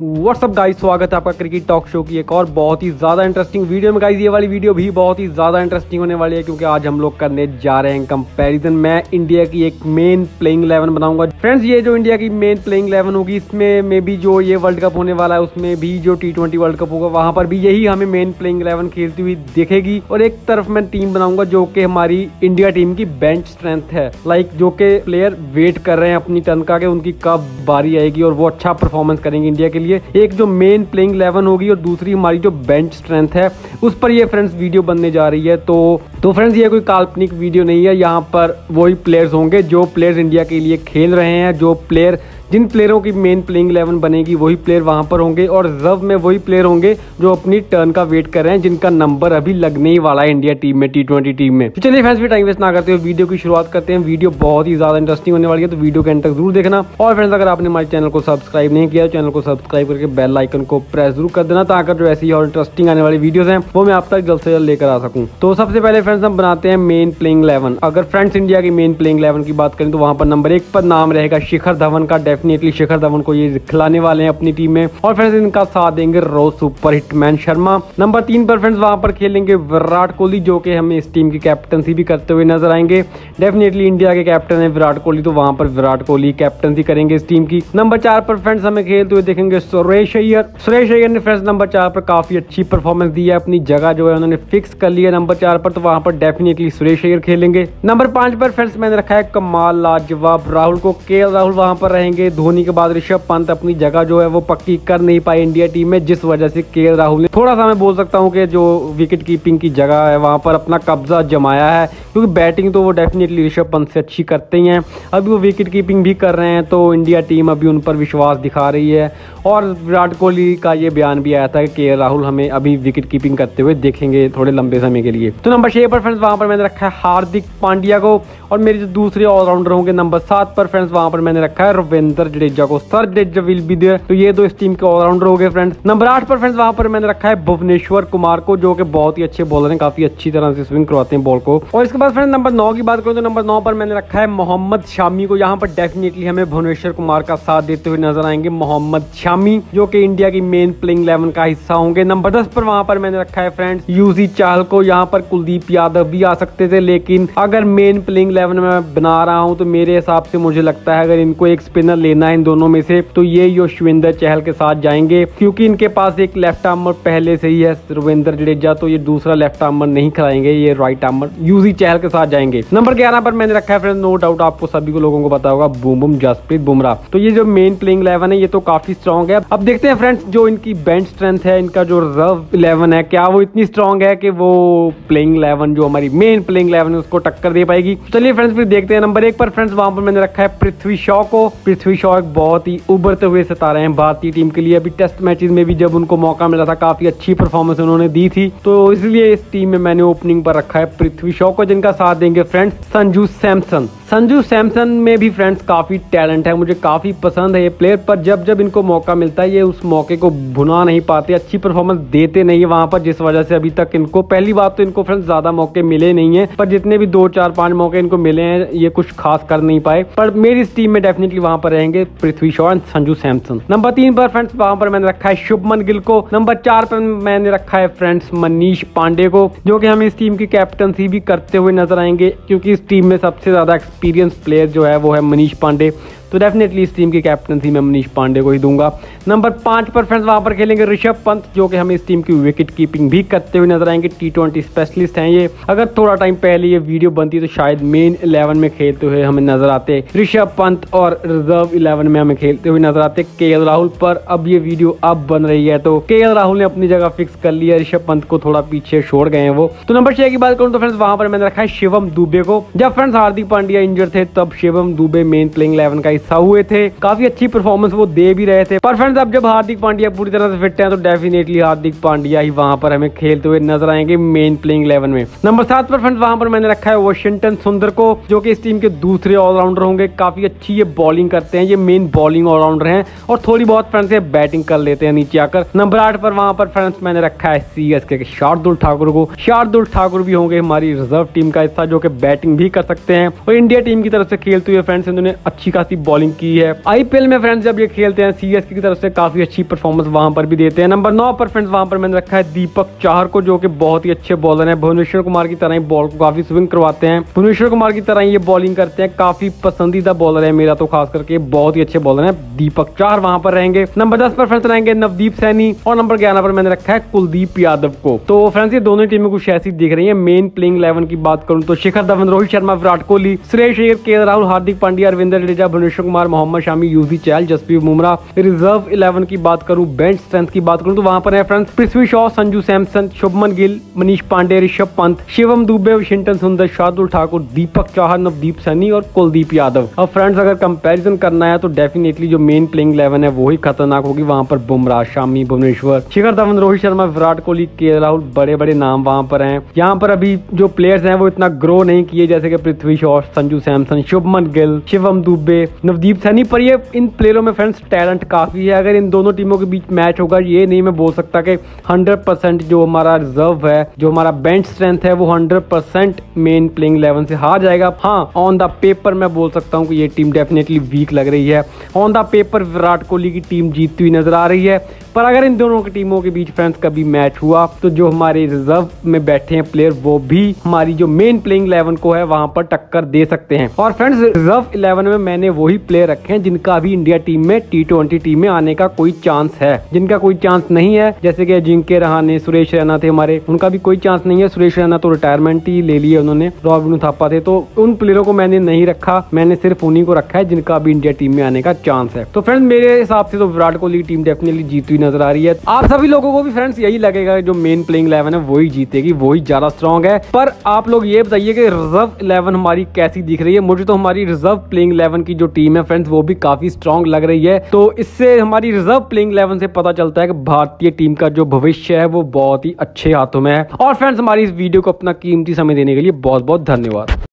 WhatsApp guys स्वागत है आपका क्रिकेट टॉक शो की एक और बहुत ही ज़्यादा इंटरेस्टिंग वीडियो में। गाइस ये वाली वीडियो भी बहुत ही ज़्यादा इंटरेस्टिंग होने वाली है क्योंकि आज हम लोग करने जा रहे हैं कंपैरिजन मैं इंडिया की एक मेन प्लेइंग इलेवन बनाऊँगा। फ्रेंड्स ये जो इंडिया की मेन प्लेइंग इलेवन होगी, इसमें मे भी जो ये वर्ल्ड कप होने वाला है, उसमें भी जो टी वर्ल्ड कप होगा, वहाँ पर भी यही हमें मेन प्लेइंग इलेवन खेलती हुई दिखेगी। और एक तरफ़ मैं टीम बनाऊँगा जो कि हमारी इंडिया टीम की बेंच स्ट्रेंथ है। लाइक जो कि प्लेयर वेट कर रहे हैं अपनी टर्न का उनकी कब बारी आएगी और वो अच्छा परफॉर्मेंस करेंगे इंडिया के लिए। एक जो मेन प्लेइंग इलेवन होगी और दूसरी हमारी जो बेंच स्ट्रेंथ है, उस पर ये फ्रेंड्स वीडियो बनने जा रही है। तो तो फ्रेंड्स ये कोई काल्पनिक वीडियो नहीं है। यहाँ पर वही प्लेयर्स होंगे जो प्लेयर्स इंडिया के लिए खेल रहे हैं, जो प्लेयर जिन प्लेयरों की मेन प्लेइंग इलेवन बनेगी, वही प्लेयर वहाँ पर होंगे और रिज़र्व में वही प्लेयर होंगे जो अपनी टर्न का वेट कर रहे हैं, जिनका नंबर अभी लगने ही वाला है इंडिया टीम में टी ट्वेंटी टीम में। तो चलिए फ्रेंड्स भी टाइम वेस्ट ना करते हुए वीडियो की शुरुआत करते हैं। वीडियो बहुत ही ज़्यादा इंटरेस्टिंग होने वाली है तो वीडियो के एंड तक ज़रूर देखना। और फ्रेंड्स अगर आपने हमारे चैनल को सब्सक्राइब नहीं किया चैनल को सब्सक्राइब करके बेल आइकन को प्रेस ज़रूर कर देना, ताकि जो ऐसी और इंटरेस्टिंग आने वाली वीडियो है, वो मैं आप तक जल्द से जल्द लेकर आ सकूँ। तो सबसे पहले फ्रेंड्स हम बनाते हैं मेन प्लेइंग इलेवन अगर फ्रेंड्स इंडिया की मेन प्लेइंग इलेवन की बात करें तो वहाँ पर नंबर एक पर नाम रहेगा शिखर धवन का डेफिनेटली शिखर धवन को ये खिलाने वाले हैं अपनी टीम में। और फ्रेंड्स इनका साथ देंगे रो सुपर हिटमैन शर्मा। नंबर तीन पर फ्रेंड्स वहाँ पर खेलेंगे विराट कोहली, जो कि हमें इस टीम की कैप्टनसी भी करते हुए नज़र आएँगे। डेफिनेटली इंडिया के कैप्टन है विराट कोहली तो वहाँ पर विराट कोहली कैप्टनसी करेंगे इस टीम की। नंबर चार पर फ्रेंड्स हमें खेलते हुए देखेंगे सुरेश अय्यर। सुरेश अय्यर ने फ्रेंड्स नंबर चार पर काफ़ी अच्छी परफॉर्मेंस दी है, अपनी जगह जो है उन्होंने फिक्स कर लिया नंबर चार पर तो वहाँ पर डेफिनेटली सुरेश अय्यर खेलेंगे। नंबर पाँच पर फ्रेंड्स मैंने रखा है कमाल लाजवाब राहुल को। के राहुल वहाँ पर रहेंगे। धोनी के बाद ऋषभ पंत अपनी जगह जो है वो पक्की कर नहीं पाई इंडिया टीम में, जिस वजह से के राहुल ने थोड़ा सा मैं बोल सकता हूँ कि जो विकेट कीपिंग की जगह है, वहाँ पर अपना कब्जा जमाया है, क्योंकि बैटिंग तो वो डेफिनेटली ऋषभ पंत से अच्छी करते ही हैं। अभी वो विकेट कीपिंग भी कर रहे हैं तो इंडिया टीम अभी उन पर विश्वास दिखा रही है। और विराट कोहली का ये बयान भी आया था कि के राहुल हमें अभी विकेट कीपिंग करते हुए देखेंगे थोड़े लंबे समय के लिए। तो नंबर छः पर फ्रेंड्स वहाँ पर मैंने रखा है हार्दिक पांड्या को। और मेरे जो दूसरे ऑलराउंडर होंगे नंबर सात पर फ्रेंड्स वहाँ पर मैंने रखा है रविंद्र जडेजा को। Sir Jadeja will be there तो ये दो इस टीम के ऑलराउंडर हो गए फ्रेंड्स नंबर आठ पर फ्रेंड्स वहाँ पर मैंने रखा है भुवनेश्वर कुमार को, जो कि बहुत ही अच्छे बॉलर है, काफ़ी अच्छी तरह से स्विंग करवाते हैं बॉल को। और इसके बाद फ्रेंड्स नंबर नौ की बात करूँ तो नंबर नौ पर मैंने रखा है मोहम्मद शामी को। यहाँ पर डेफिनेटली हमें भुवनेश्वर कुमार का साथ देते हुए नज़र आएँगे मोहम्मद शामी, जो कि इंडिया की मेन प्लेइंग इलेवन का हिस्सा होंगे। नंबर दस पर वहाँ पर मैंने रखा है फ्रेंड्स यूजी चाहल को। यहाँ पर कुलदीप यादव भी आ सकते थे, लेकिन अगर मेन प्लेइंग इलेवन में बना रहा हूँ तो मेरे हिसाब से मुझे लगता है अगर इनको एक स्पिनर लेना है इन दोनों में से तो ये योशविंदर चहल के साथ जाएँगे, क्योंकि इनके पास एक लेफ़्ट आर्मर पहले से ही है रविंद्र जडेजा तो ये दूसरा लेफ़्ट आर्मर नहीं खिलाएँगे, ये राइट आर्मर यूजी चहल के साथ जाएँगे। नंबर ग्यारह पर मैंने रखा है फ्रेंड नो डाउट आपको सभी को लोगों को पता होगा बूम बुम जसप्रीत बुमराह तो ये जो मेन प्लेइंग इलेवन है, ये तो काफ़ी स्ट्रॉन्ग है। अब देखते हैं फ्रेंड्स जो इनकी बेंच स्ट्रेंथ है, इनका जो रिज़र्व इलेवन है, क्या वो इतनी स्ट्रॉन्ग है कि वो प्लेइंग इलेवन जो हमारी मेन प्लेइंग इलेवन है, उसको टक्कर दे पाएगी। चलिए फ्रेंड्स फिर देखते हैं नंबर एक पर। फ्रेंड्स वहाँ पर मैंने रखा है पृथ्वी शॉ को। पृथ्वी शॉ एक बहुत ही उभरते हुए सितारे हैं भारतीय टीम के लिए। अभी टेस्ट मैचेस में भी जब उनको मौका मिला था, काफ़ी अच्छी परफॉर्मेंस उन्होंने दी थी। तो इसलिए इस टीम में मैंने ओपनिंग पर रखा है पृथ्वी शॉ को, जिनका साथ देंगे फ्रेंड्स संजू सैमसन। संजू सैमसन में भी फ्रेंड्स काफ़ी टैलेंट है, मुझे काफ़ी पसंद है ये प्लेयर पर जब जब इनको मौका मिलता है, ये उस मौके को भुना नहीं पाते, अच्छी परफॉर्मेंस देते नहीं है वहाँ पर, जिस वजह से अभी तक इनको, पहली बात तो इनको फ्रेंड्स ज़्यादा मौके मिले नहीं है, पर जितने भी दो, चार, पाँच मौके इनको मिले हैं, ये कुछ खास कर नहीं पाए, पर मेरी इस टीम में डेफिनेटली वहाँ पर रहेंगे पृथ्वी शॉ एंड संजू सैमसन। नंबर तीन पर फ्रेंड्स वहाँ पर मैंने रखा है शुभमन गिल को नंबर चार पर मैंने रखा है फ्रेंड्स मनीष पांडे को, जो कि हम इस टीम की कैप्टनसी भी करते हुए नज़र आएँगे, क्योंकि इस टीम में सबसे ज़्यादा एक्सपीरियंस प्लेयर जो है वो है मनीष पांडे। तो डेफिनेटली इस टीम की कैप्टनसी मैं मनीष पांडे को ही दूँगा। नंबर पाँच पर फ्रेंड्स वहाँ पर खेलेंगे ऋषभ पंत, जो कि हमें इस टीम की विकेट कीपिंग भी करते हुए नज़र आएँगे। टी ट्वेंटी स्पेशलिस्ट हैं ये। अगर थोड़ा टाइम पहले ये वीडियो बनती तो शायद मेन इलेवन में खेलते हुए हमें नज़र आते। ऋषभ पंत और रिज़र्व इलेवन में हमें खेलते हुए नज़र आते। के राहुल पर अब ये वीडियो अब बन रही है तो के राहुल ने अपनी जगह फिक्स कर लिया ऋषभ पंत को थोड़ा पीछे छोड़ गए हैं वो। तो नंबर छह की बात करूँ तो फ्रेंड्स वहाँ पर मैंने रखा है शिवम दुबे को। जब फ्रेंड्स हार्दिक पांड्या इंजर थे, तब Shivam Dube main playing eleven का हिस्सा हुए थे। काफ़ी अच्छी परफॉर्मेंस वो दे भी रहे थे। पर फ्रेंड्स अब जब हार्दिक पांड्या पूरी तरह से फिट है तो डेफिनेटली हार्दिक पांड्या ही वहाँ पर हमें खेलते हुए नज़र आएँगे मेन प्लेइंग इलेवन में। नंबर सात पर फ्रेंड्स वहाँ पर मैंने रखा है वॉशिंगटन सुंदर को, जो कि इस टीम के दूसरे ऑलराउंडर होंगे। काफ़ी अच्छी ये बॉलिंग करते हैं, ये मेन बॉलिंग ऑलराउंडर हैं। और थोड़ी बहुत फ्रेंड्स ये बैटिंग कर लेते हैं नीचे आकर। नंबर आठ पर वहाँ पर फ्रेंड्स मैंने रखा है सी एस के शार्दुल ठाकुर को। शार्दुल ठाकुर भी होंगे हमारी रिज़र्व टीम का हिस्सा, जो कि बैटिंग भी कर सकते हैं। और इंडिया टीम की तरफ़ से खेलते हुए फ्रेंड्स इन्होंने अच्छी खासी बॉलिंग की है। आईपीएल में फ्रेंड्स जब ये खेलते हैं सी की तरफ़ से काफ़ी अच्छी परफॉर्मेंस वहाँ पर भी देते हैं। नंबर नौ पर फ्रेंड्स वहाँ पर मैंने रखा है दीपक चाहर को, जो कि बहुत ही अच्छे बॉलर है। भुवनेश्वर कुमार की तरह ही बॉल को काफ़ी स्विंग करवाते हैं। भुवनेश्वर कुमार की तरह ये बॉलिंग करते हैं। काफ़ी पसंदीदा बॉलर है मेरा तो खास करके बहुत ही अच्छे बॉलर है। दीपक चाहर वहाँ पर रहेंगे। नंबर दस पर फ्रेंड्स रहेंगे नवदीप सैनी और नंबर ग्यारह पर मैंने रखा है कुलदीप यादव को। तो फ्रेंड्स ये दोनों टीमें कुछ ऐसी दिख रही है। मेन प्लेइंग इलेवन की बात करूँ तो शिखर धवन, रोहित शर्मा, विराट कोहली, सुरेश के राहुल हार्दिक पांड्या अरविंदर जडेजा भुवनेश्वर कुमार, मोहम्मद शामी, यूजी चहल, जसप्रीत बुमराह, रिज़र्व इलेवन की बात करूँ, बेंच स्ट्रेंथ की बात करूँ तो वहाँ पर है फ्रेंड्स पृथ्वी शॉ, संजू सैमसन, शुभमन गिल, मनीष पांडे, ऋषभ पंत, शिवम दुबे वाशिंगटन सुंदर, शार्दुल ठाकुर, दीपक चाहर नवदीप सैनी और कुलदीप यादव। अब फ्रेंड्स अगर कंपैरिजन करना है तो डेफिनेटली जो मेन प्लेइंग इलेवन है वो ही खतरनाक होगी। वहाँ पर बुमराह, शामी, भुवनेश्वर, शिखर धवन, रोहित शर्मा, विराट कोहली, के राहुल बड़े बड़े नाम वहाँ पर हैं। यहाँ पर अभी जो प्लेयर्स हैं, वो इतना ग्रो नहीं किए, जैसे कि पृथ्वी शॉ, संजू सैमसन, शुभमन गिल, शिवम दुबे नवदीप सैनी, पर ये इन प्लेयरों में फ्रेंड्स टैलेंट काफ़ी है। अगर इन दोनों टीमों के बीच मैच होगा, ये नहीं मैं बोल सकता कि हंड्रेड जो हमारा रिज़र्व है, जो हमारा बेंच स्ट्रेंथ है, वो हंड्रेड मेन प्लेइंग इलेवन से हार जाएगा। हाँ ऑन द पेपर मैं बोल सकता हूँ कि ये टीम डेफिनेटली वीक लग रही है। On the paper Virat Kohli की टीम जीतती हुई नज़र आ रही है। पर अगर इन दोनों की टीमों के बीच फ्रेंड्स कभी मैच हुआ तो जो हमारे रिज़र्व में बैठे हैं प्लेयर वो भी हमारी जो मेन प्लेइंग इलेवन को है, वहाँ पर टक्कर दे सकते हैं। और फ्रेंड्स रिज़र्व इलेवन में मैंने वही प्लेयर रखे हैं, जिनका अभी इंडिया टीम में टी ट्वेंटी टीम में आने का कोई चांस है। जिनका कोई चांस नहीं है, जैसे कि जिनके रहाने सुरेश रैना थे हमारे, उनका भी कोई चांस नहीं है। सुरेश रैना तो रिटायरमेंट ही ले लिया उन्होंने रॉबिन थापा थे। तो उन प्लेयरों को मैंने नहीं रखा, मैंने सिर्फ़ उन्हीं को रखा है, जिनका अभी इंडिया टीम में आने का चांस है। तो फ्रेंड मेरे हिसाब से तो विराट कोहली टीम डेफिनेटली जीती हुई नज़र आ रही है। आप सभी लोगों को भी फ्रेंड्स यही लगेगा जो मेन प्लेइंग इलेवन है, वही जीतेगी, वही ज़्यादा स्ट्रॉन्ग है। पर आप लोग ये बताइए कि रिज़र्व इलेवन हमारी कैसी दिख रही है? मुझे तो हमारी रिज़र्व प्लेइंग इलेवन की जो टीम है फ्रेंड्स वो भी काफ़ी स्ट्रॉन्ग लग रही है। तो इससे हमारी रिज़र्व प्लेइंग इलेवन से पता चलता है कि भारतीय टीम का जो भविष्य है, वो बहुत ही अच्छे हाथों में है। और फ्रेंड्स हमारी इस वीडियो को अपना कीमती समय देने के लिए बहुत बहुत धन्यवाद।